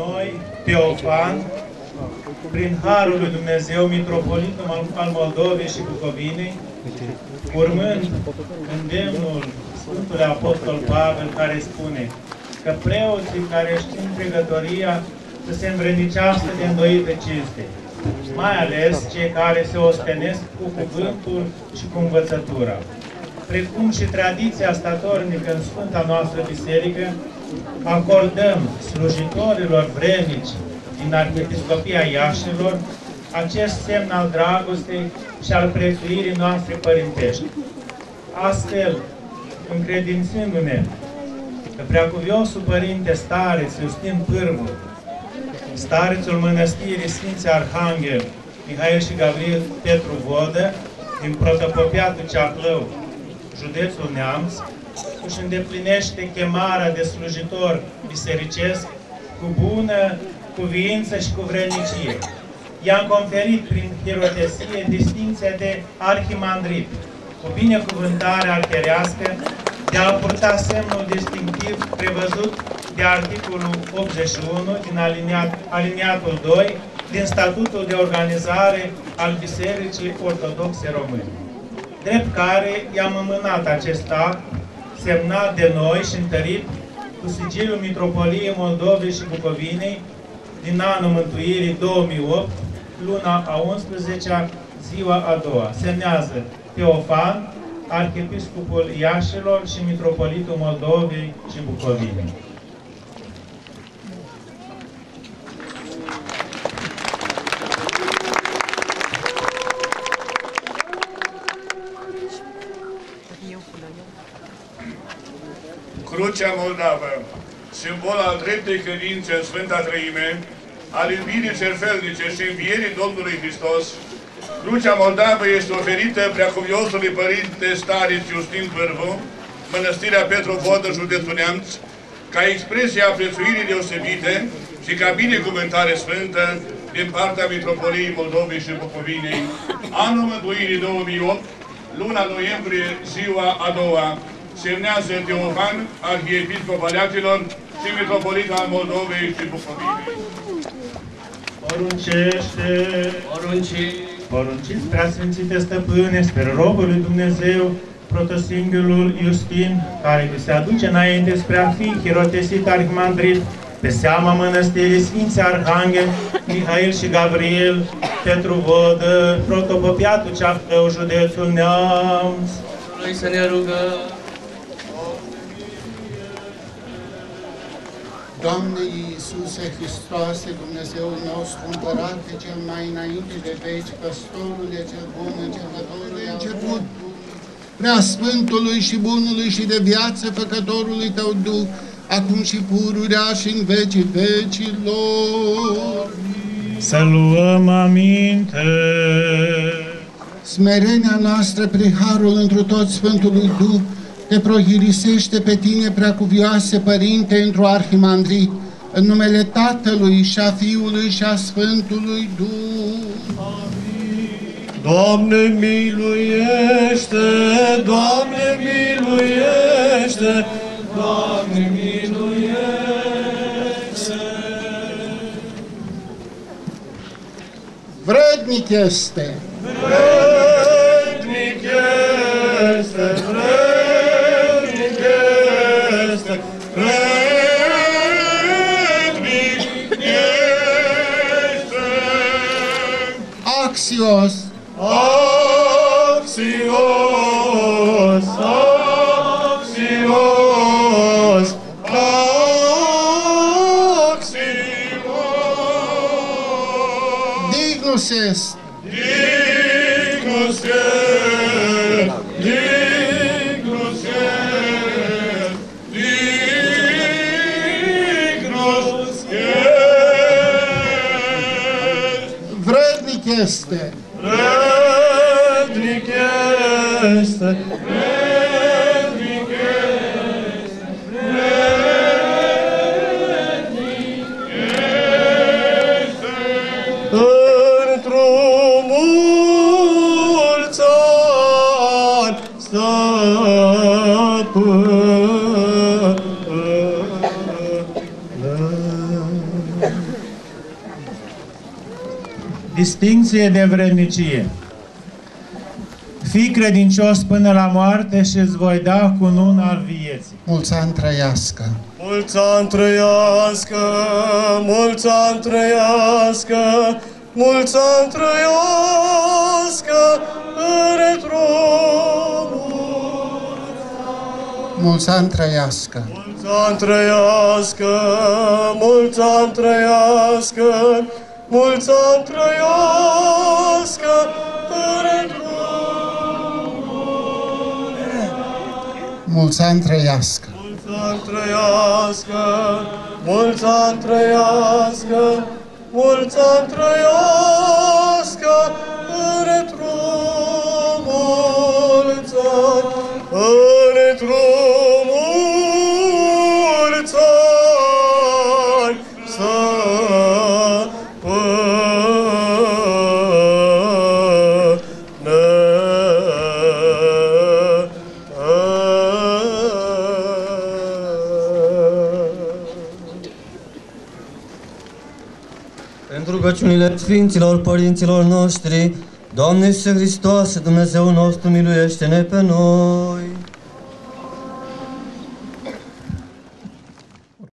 noi Teofan, prin Harul lui Dumnezeu, Mitropolitul al Moldovei și Bucovinei, urmând îndemnul Sfântului Apostol Pavel care spune că preoții care știu pregătoria să se învrednicească de îndoită cinste, mai ales cei care se ostenesc cu cuvântul și cu învățătura. Precum și tradiția statornică în Sfânta noastră Biserică, acordăm slujitorilor vrenici din Arhiepiscopia Iașilor acest semn al dragostei și al prețuirii noastre părintești. Astfel, încredințându-ne că Preacuviosul Părinte Stareț Iustin Pârvu, Starețul Mănăstirii Sfinții Arhanghel Mihail și Gabriel Petru Vodă, din Protopopiatul Ceahlău, județul Neamț, își îndeplinește chemarea de slujitor bisericesc cu bună cuviință și cu vrenicie. I-am conferit prin hirotesie distinția de arhimandrit, cu binecuvântare archerească de a purta semnul distinctiv prevăzut de articolul 81 din aliniat, aliniatul 2 din Statutul de Organizare al Bisericii Ortodoxe Române. Drept care i-am înmânat acest act semnat de noi și întărit cu sigiliul Mitropoliei Moldovei și Bucovinei din anul Mântuirii 2008, luna a 11-a, ziua a doua. Semnează Teofan, Arhiepiscopul Iașilor și Mitropolitul Moldovei și Bucovinei. Crucea Moldavă, simbol al dreptei credințe în Sfânta Trăime, al iubirii cerfelnice și învierii Domnului Hristos, Crucea Moldavă este oferită Preacuviosului Părinte Stareț Justin Vârvu, Mănăstirea Petru Vodă, județul Neamț, ca expresie a prețuirii deosebite și ca binecuvântare sfântă din partea Mitropoliei Moldovei și Bucovinei, anul mântuirii 2008, luna noiembrie, ziua a doua, semnează Teofan, arhiepiscop aleaților și mitropolita al Moldovei și Bucovinei. Poruncește, Porunci, porunciți preasfințite stăpâne, spre robul lui Dumnezeu, protosinghiul Iustin, care vi se aduce înainte spre a fi hirotesit arhimandrit, pe seama mănăstirii Sfinții Arhanghel, Mihail și Gabriel, Petru Vodă, protopopiatul Ceahlău, județul Neamț, lui să ne rugăm. Doamne Iisuse Hristoase, Dumnezeul nostru, Împărate cel mai înainte de veci, Păstorule cel bun, Începătorului început, Prea Sfântului și Bunului și de viață Făcătorului Tău Duh, acum și pururea și în vecii vecilor. să luăm aminte. Smerenia noastră prin harul întru tot Sfântului Duh te prohirisește pe tine, preacuvioase Părinte, într-o arhimandrit, în numele Tatălui și a Fiului și a Sfântului Duh. Doamne miluiește, Doamne miluiește, Doamne miluiește. Vrednic este Vrednic άξιος. Άξιος άξιος άξιος. Δίγνωσες. Δίγνωσες. Vrednic este, Vrednic este, distinție de vrednicie. Fii credincios până la moarte și îți voi da cu nun al vieții. Mulți ani trăiască! Mulți ani trăiască, mulți ani trăiască, mulți ani trăiască, în tronul. Mulți ani trăiască! Mulți ani trăiască, mulți ani trăiască, mulți ani trăiască, în tronul. Mulți ani trăiască! Mulți ani trăiască, mulți ani trăiască, mulți ani trăiască, Pentru rugăciunile Sfinților Părinților noștri, Doamne Iisuse Hristoase, Dumnezeu nostru, miluiește-ne pe noi!